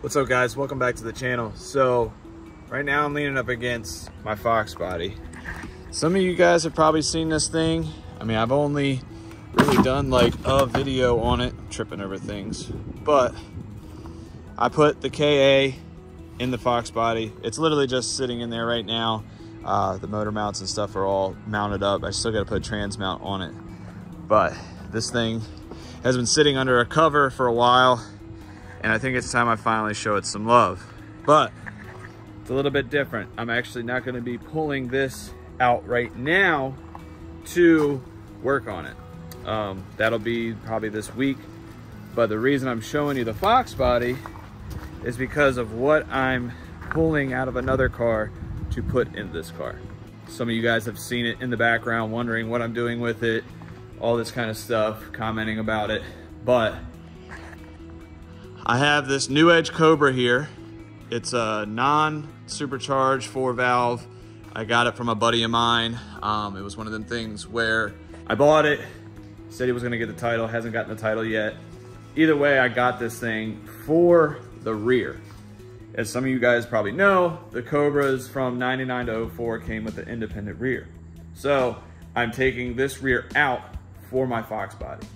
What's up guys, welcome back to the channel. So right now I'm leaning up against my Fox body. Some of you guys have probably seen this thing. I mean, I've only really done like a video on it, I'm tripping over things, but I put the KA in the Fox body. It's literally just sitting in there right now. Uh, the motor mounts and stuff are all mounted up. I still got to put a trans mount on it, but this thing has been sitting under a cover for a while and I think it's time I finally show it some love. But it's a little bit different. I'm actually not gonna be pulling this out right now to work on it. Um, that'll be probably this week. But the reason I'm showing you the Fox body is because of what I'm pulling out of another car to put in this car. Some of you guys have seen it in the background, wondering what I'm doing with it, all this kind of stuff, commenting about it. But I have this New Edge Cobra here. It's a non-supercharged four valve. I got it from a buddy of mine. Um, it was one of them things where I bought it, said he was gonna get the title, hasn't gotten the title yet. Either way, I got this thing for the rear. As some of you guys probably know, the Cobras from 99 to 04 came with the independent rear. So I'm taking this rear out for my Fox body.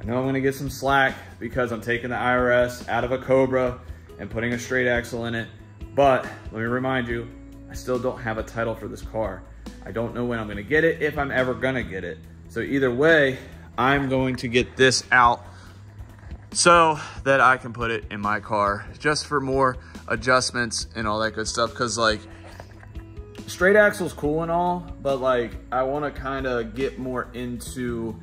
I know I'm gonna get some slack because I'm taking the IRS out of a Cobra and putting a straight axle in it. But let me remind you, I still don't have a title for this car. I don't know when I'm gonna get it, if I'm ever gonna get it. So either way, I'm going to get this out so that I can put it in my car just for more adjustments and all that good stuff. Cause like straight axle's cool and all, but like I wanna kinda get more into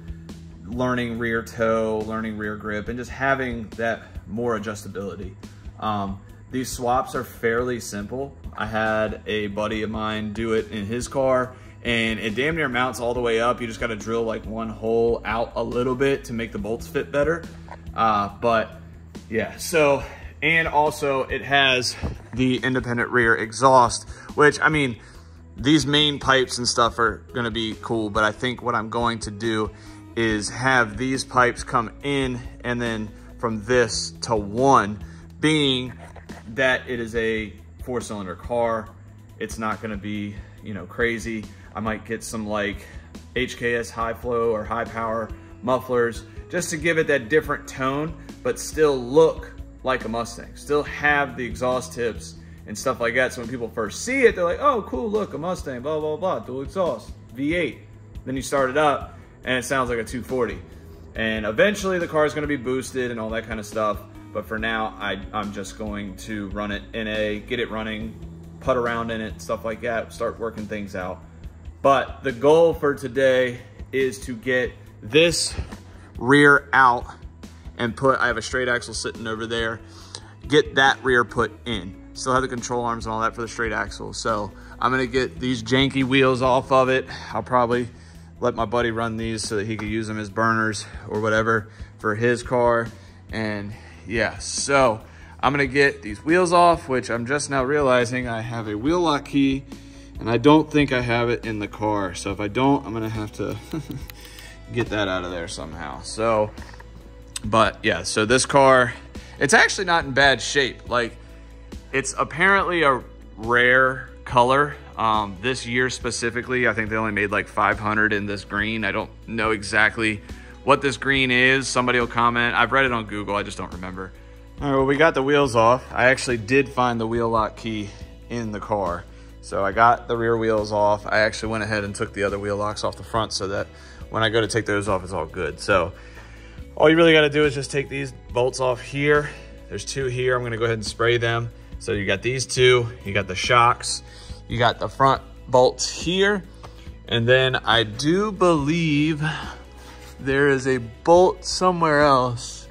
learning rear toe, learning rear grip, and just having that more adjustability. Um, these swaps are fairly simple. I had a buddy of mine do it in his car and it damn near mounts all the way up. You just gotta drill like one hole out a little bit to make the bolts fit better. Uh, but yeah, so, and also it has the independent rear exhaust, which I mean, these main pipes and stuff are gonna be cool, but I think what I'm going to do is have these pipes come in and then from this to one being that it is a four cylinder car. It's not gonna be, you know, crazy. I might get some like HKS high flow or high power mufflers just to give it that different tone, but still look like a Mustang. Still have the exhaust tips and stuff like that. So when people first see it, they're like, oh, cool, look, a Mustang, blah, blah, blah, dual exhaust, V8. Then you start it up and it sounds like a 240. And eventually the car is gonna be boosted and all that kind of stuff. But for now, I, I'm just going to run it in a, get it running, put around in it, stuff like that, start working things out. But the goal for today is to get this rear out and put, I have a straight axle sitting over there, get that rear put in. Still have the control arms and all that for the straight axle. So I'm gonna get these janky wheels off of it. I'll probably let my buddy run these so that he could use them as burners or whatever for his car. And yeah, so I'm gonna get these wheels off, which I'm just now realizing I have a wheel lock key and I don't think I have it in the car. So if I don't, I'm gonna have to get that out of there somehow. So, but yeah, so this car, it's actually not in bad shape. Like it's apparently a rare color um, this year specifically, I think they only made like 500 in this green. I don't know exactly what this green is. Somebody will comment. I've read it on Google. I just don't remember. All right, well, we got the wheels off. I actually did find the wheel lock key in the car. So I got the rear wheels off. I actually went ahead and took the other wheel locks off the front so that when I go to take those off, it's all good. So all you really got to do is just take these bolts off here. There's two here. I'm going to go ahead and spray them. So you got these two, you got the shocks, you got the front bolts here. And then I do believe there is a bolt somewhere else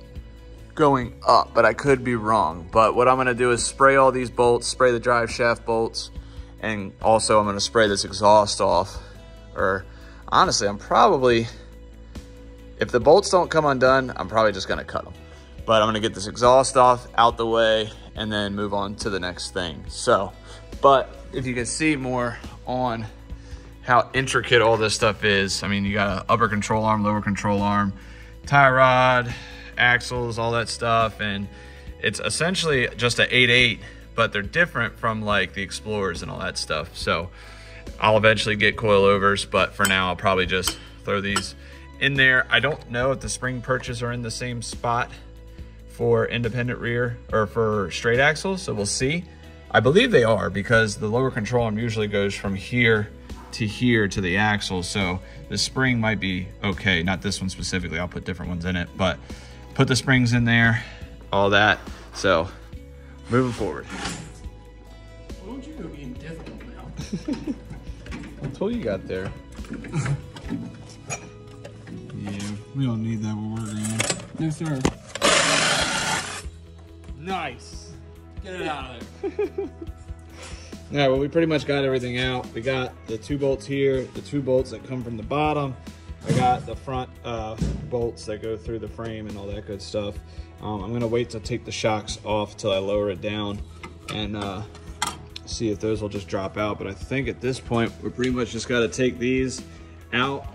going up, but I could be wrong. But what I'm gonna do is spray all these bolts, spray the drive shaft bolts, and also I'm gonna spray this exhaust off. Or honestly, I'm probably, if the bolts don't come undone, I'm probably just gonna cut them. But I'm gonna get this exhaust off, out the way, and then move on to the next thing. So, but if you can see more on how intricate all this stuff is, I mean, you got an upper control arm, lower control arm, tie rod, axles, all that stuff. And It's essentially just a 8.8, but they're different from like the Explorers and all that stuff. So I'll eventually get coilovers, but for now I'll probably just throw these in there. I don't know if the spring perches are in the same spot for independent rear or for straight axles, so we'll see. I believe they are because the lower control arm usually goes from here to here to the axle, so the spring might be okay. Not this one specifically, I'll put different ones in it, but put the springs in there, all that. So moving forward. Why don't you go being difficult now? That's what you got there. Yeah, we don't need that when we're going. no, sir. Nice. Get it out of there. All right, well, we pretty much got everything out. We got the two bolts here, the two bolts that come from the bottom. I got the front uh, bolts that go through the frame and all that good stuff. Um, I'm gonna wait to take the shocks off till I lower it down and uh, see if those will just drop out. But I think at this point, we're pretty much just gotta take these out,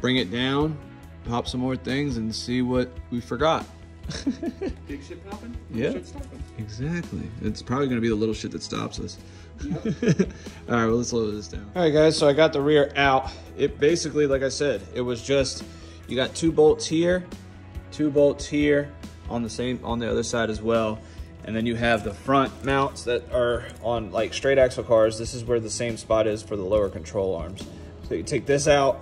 bring it down, pop some more things and see what we forgot. Big shit popping? Yeah. Exactly. It's probably going to be the little shit that stops us. All right, well, let's load this down. All right, guys, so I got the rear out. It basically, like I said, it was just, you got two bolts here, two bolts here on the same, on the other side as well. And then you have the front mounts that are on like straight axle cars. This is where the same spot is for the lower control arms. So you take this out,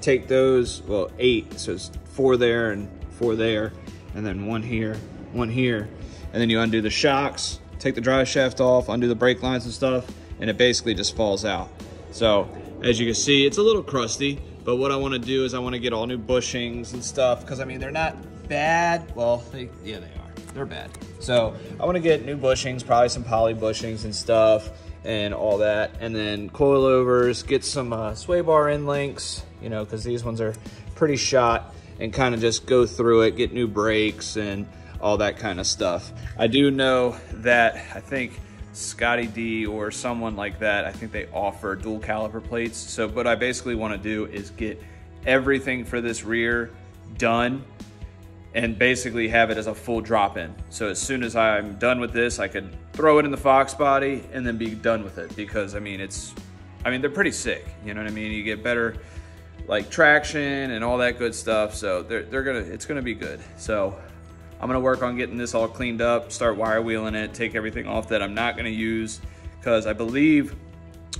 take those, well, eight, so it's four there and four there, and then one here, one here. And then you undo the shocks, take the drive shaft off, undo the brake lines and stuff, and it basically just falls out. So as you can see, it's a little crusty, but what I wanna do is I wanna get all new bushings and stuff, because I mean, they're not bad. Well, they, yeah, they are. They're bad. So I wanna get new bushings, probably some poly bushings and stuff, and all that. And then coilovers, get some uh, sway bar end links, you know, because these ones are pretty shot, and kind of just go through it, get new brakes and all that kind of stuff. I do know that I think Scotty D or someone like that, I think they offer dual caliper plates. So what I basically want to do is get everything for this rear done and basically have it as a full drop in. So as soon as I'm done with this, I could throw it in the Fox body and then be done with it because I mean, it's, I mean, they're pretty sick. You know what I mean? You get better like traction and all that good stuff. So they're, they're gonna, it's gonna be good. So I'm gonna work on getting this all cleaned up, start wire wheeling it, take everything off that I'm not gonna use because I believe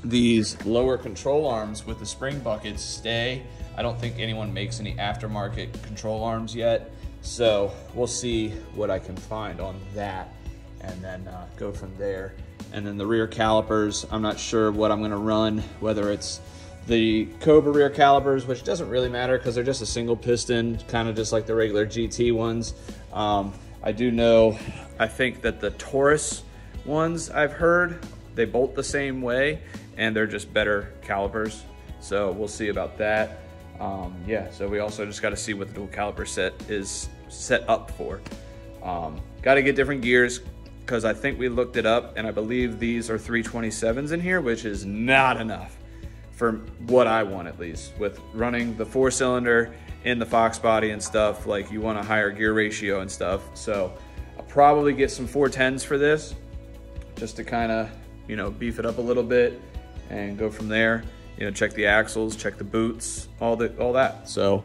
these lower control arms with the spring buckets stay. I don't think anyone makes any aftermarket control arms yet. So we'll see what I can find on that and then uh, go from there. And then the rear calipers, I'm not sure what I'm gonna run, whether it's the Cobra rear calipers, which doesn't really matter because they're just a single piston, kind of just like the regular GT ones. Um, I do know, I think that the Taurus ones I've heard, they bolt the same way and they're just better calipers. So we'll see about that. Um, yeah, so we also just got to see what the dual caliper set is set up for. Um, got to get different gears because I think we looked it up and I believe these are 327s in here, which is not enough for what I want at least. With running the four cylinder in the Fox body and stuff, like you want a higher gear ratio and stuff. So I'll probably get some 410s for this just to kind of, you know, beef it up a little bit and go from there. You know, check the axles, check the boots, all the all that. So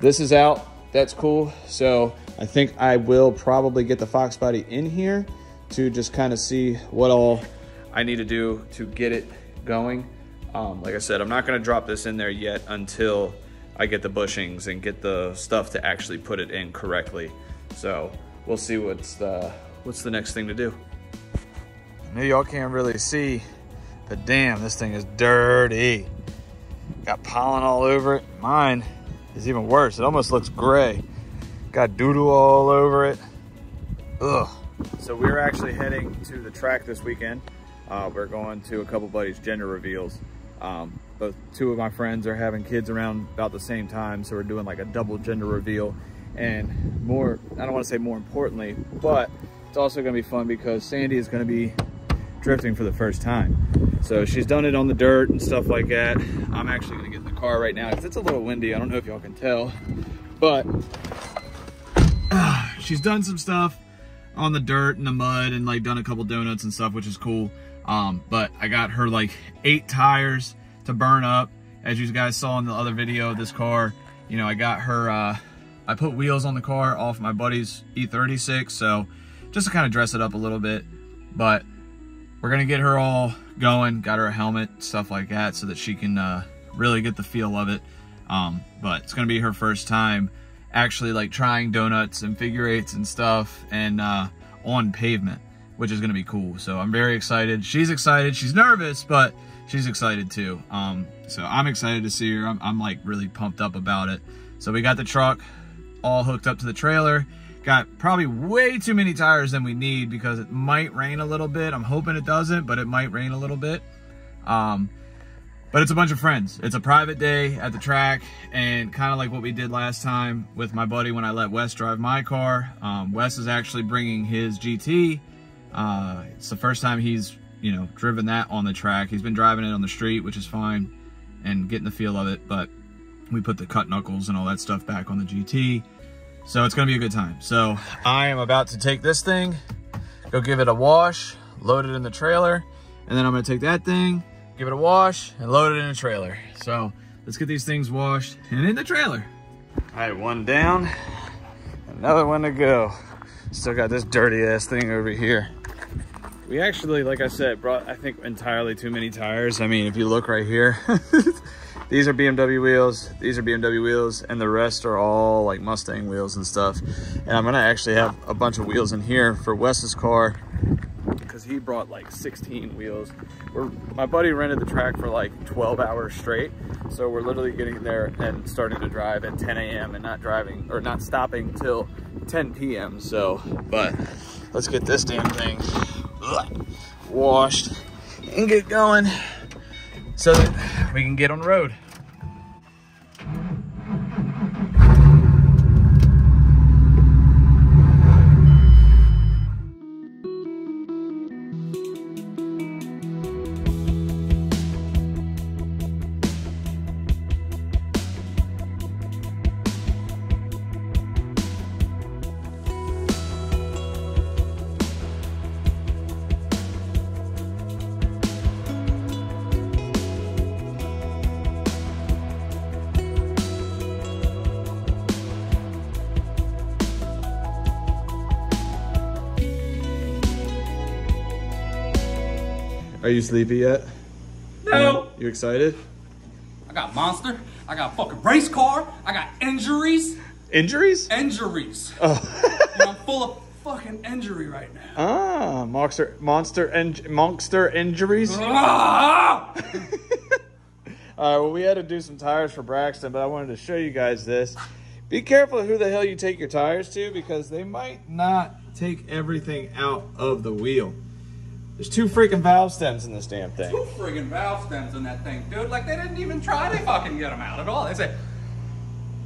this is out. That's cool. So I think I will probably get the Fox body in here to just kind of see what all I need to do to get it going. Um, like I said, I'm not gonna drop this in there yet until I get the bushings and get the stuff to actually put it in correctly. So we'll see what's the, what's the next thing to do. I know y'all can't really see, but damn, this thing is dirty. Got pollen all over it. Mine is even worse. It almost looks gray. Got doodle all over it. Ugh. So we're actually heading to the track this weekend. Uh, we're going to a couple buddies' gender reveals. Um, both two of my friends are having kids around about the same time, so we're doing like a double gender reveal. And more, I don't want to say more importantly, but it's also going to be fun because Sandy is going to be drifting for the first time. So she's done it on the dirt and stuff like that. I'm actually going to get in the car right now because it's a little windy. I don't know if y'all can tell, but uh, she's done some stuff. On the dirt and the mud and like done a couple donuts and stuff, which is cool. Um, but I got her like eight tires to burn up. As you guys saw in the other video of this car, you know, I got her, uh, I put wheels on the car off my buddy's E36. So just to kind of dress it up a little bit, but we're going to get her all going. Got her a helmet, stuff like that, so that she can, uh, really get the feel of it. Um, but it's going to be her first time actually like trying donuts and figure eights and stuff and, uh, on pavement which is going to be cool. So I'm very excited. She's excited. She's nervous, but she's excited too. Um, so I'm excited to see her. I'm, I'm like really pumped up about it. So we got the truck all hooked up to the trailer. Got probably way too many tires than we need because it might rain a little bit. I'm hoping it doesn't, but it might rain a little bit. Um, but it's a bunch of friends. It's a private day at the track and kind of like what we did last time with my buddy when I let Wes drive my car. Um, Wes is actually bringing his GT uh, it's the first time he's, you know, driven that on the track. He's been driving it on the street, which is fine, and getting the feel of it, but we put the cut knuckles and all that stuff back on the GT. So it's gonna be a good time. So I am about to take this thing, go give it a wash, load it in the trailer, and then I'm gonna take that thing, give it a wash, and load it in a trailer. So let's get these things washed and in the trailer. All right, one down, another one to go. Still got this dirty ass thing over here. We actually, like I said, brought, I think, entirely too many tires. I mean, if you look right here, these are BMW wheels, these are BMW wheels, and the rest are all like Mustang wheels and stuff. And I'm gonna actually have a bunch of wheels in here for Wes's car he brought like 16 wheels. We're, my buddy rented the track for like 12 hours straight. So we're literally getting there and starting to drive at 10 a.m. and not driving or not stopping till 10 p.m. So, but let's get this damn thing washed and get going so that we can get on the road. Are you sleepy yet? No. You excited? I got monster. I got fucking race car. I got injuries. Injuries? Injuries. Oh. You know, I'm full of fucking injury right now. ah, monster, monster, and monster injuries. All Ah! right, well, we had to do some tires for Braxton, but I wanted to show you guys this. Be careful who the hell you take your tires to because they might not take everything out of the wheel. There's two freaking valve stems in this damn thing. Two freaking valve stems in that thing, dude. Like they didn't even try to fucking get them out at all. They said,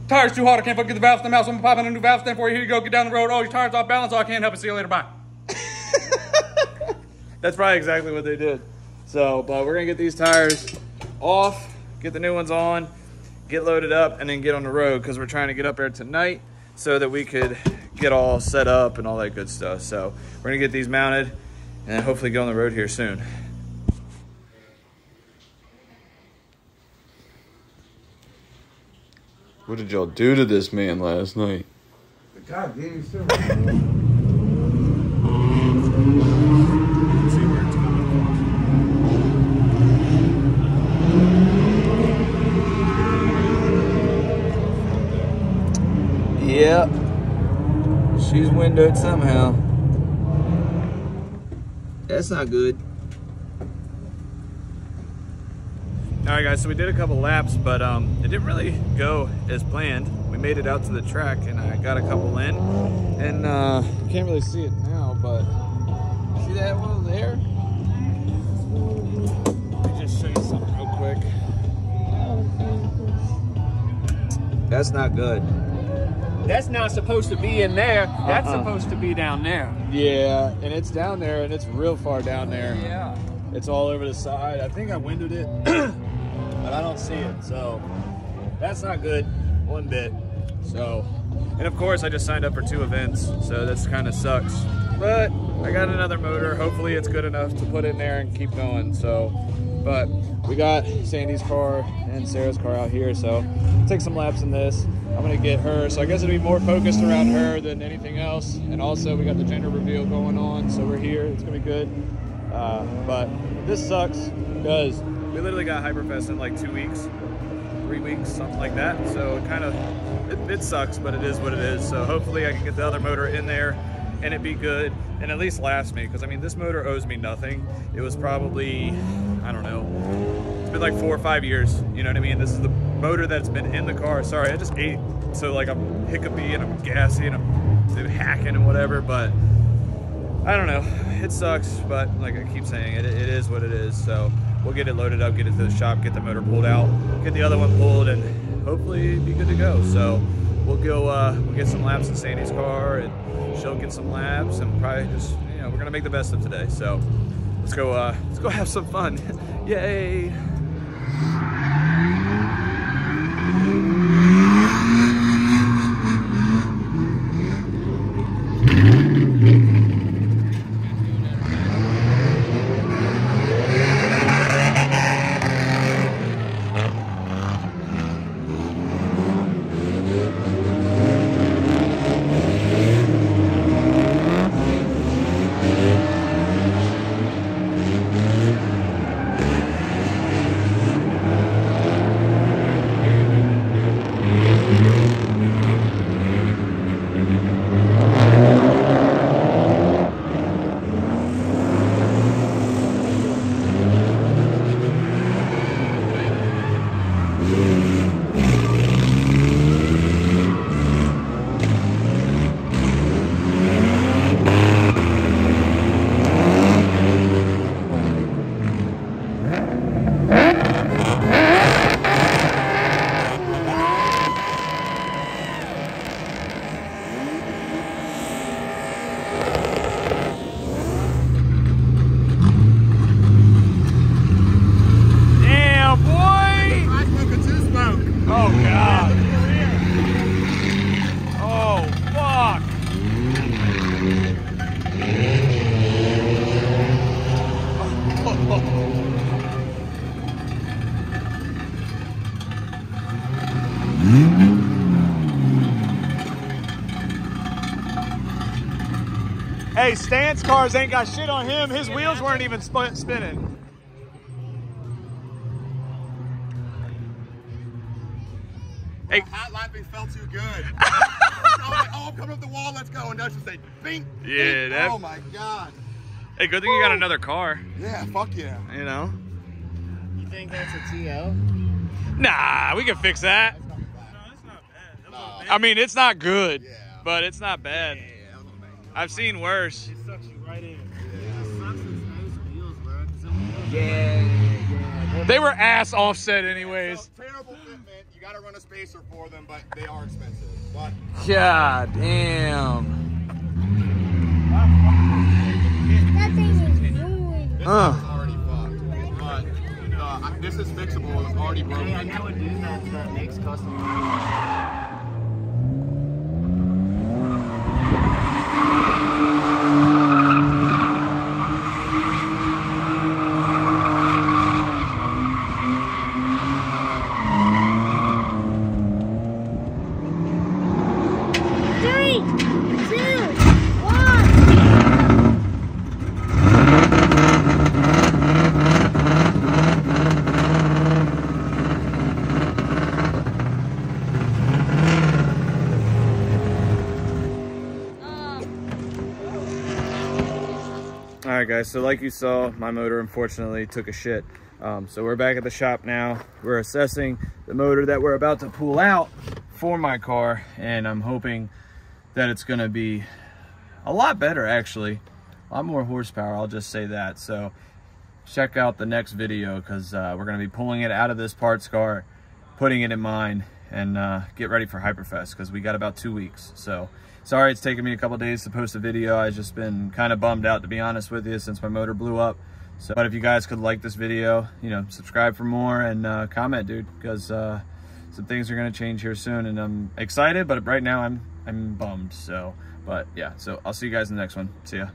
"Tires too hot. I can't fucking get the valve stem out. So I'm gonna pop in a new valve stem for you. Here you go. Get down the road. Oh, your tires off balance. Oh, I can't help it. See you later. Bye." That's probably exactly what they did. So, but we're gonna get these tires off, get the new ones on, get loaded up, and then get on the road because we're trying to get up there tonight so that we could get all set up and all that good stuff. So we're gonna get these mounted and then hopefully get on the road here soon. What did y'all do to this man last night? God damn, so Yep. She's windowed somehow. That's not good. All right, guys, so we did a couple laps, but um, it didn't really go as planned. We made it out to the track, and I got a couple in. And uh, you can't really see it now, but see that one there? Let me just show you something real quick. That's not good. That's not supposed to be in there. That's Uh-uh. supposed to be down there. Yeah, and it's down there, and it's real far down there. Yeah. It's all over the side. I think I windowed it, but I don't see it. So that's not good one bit. So, and of course, I just signed up for two events, so this kind of sucks. but I got another motor. Hopefully it's good enough to put in there and keep going. So, but we got Sandy's car and Sarah's car out here. So take some laps in this. I'm gonna get her. So I guess it'll be more focused around her than anything else. And also we got the gender reveal going on. So we're here, it's gonna be good. Uh, but this sucks because we literally got Hyperfest in like two weeks, three weeks, something like that. So it kind of, it, it sucks, but it is what it is. So hopefully I can get the other motor in there and it be good and at least last me. Cause I mean, this motor owes me nothing. It was probably, I don't know, it's been like four or five years. You know what I mean? This is the motor that's been in the car. Sorry, I just ate. So like I'm hiccupy and I'm gassy and I'm hacking and whatever, but I don't know. It sucks, but like I keep saying, it, it is what it is. So we'll get it loaded up, get it to the shop, get the motor pulled out, get the other one pulled, and hopefully be good to go. So we'll go, uh, we'll get some laps in Sandy's car, and she'll get some laps, and probably just, you know, we're gonna make the best of today. So let's go, uh, let's go have some fun. Yay! Damn, boy! I smoke a two smoke. Oh, God. Oh, fuck. Hey, Stance cars ain't got shit on him. His wheels weren't even sp- spinning. Hey, Hot lapping felt too good. I like, oh, I'm coming up the wall, let's go. And Dutch would say, bing. Yeah, bing. that- Oh my God. hey, good thing you got another car. Yeah, fuck yeah. You know. You think that's a TO? Nah, we can fix that. No. I mean, it's not good, Yeah. but it's not bad. Yeah, that was amazing. I've seen worse. sucks you right in. They were ass offset anyways. So, terrible fitment. You got to run a spacer for them, but they are expensive. But God damn. That thing is ruined. this Huh. is already fucked. But uh, this is fixable. It was already broken. Hey, I know a dude that, that makes custom cars. Three, two, one. All right, guys. So like you saw, my motor unfortunately took a shit. Um, so we're back at the shop now. We're assessing the motor that we're about to pull out for my car, and I'm hoping that it's gonna be a lot better, actually. A lot more horsepower. I'll just say that. So check out the next video because uh, we're gonna be pulling it out of this parts car, putting it in mine, and uh, get ready for Hyperfest because we got about two weeks. So sorry it's taken me a couple days to post a video. I've just been kind of bummed out to be honest with you since my motor blew up. So, but if you guys could like this video, you know, subscribe for more and uh, comment, dude, because uh, some things are gonna change here soon, and I'm excited, but right now I'm I'm bummed. So, But yeah, so I'll see you guys in the next one. See ya.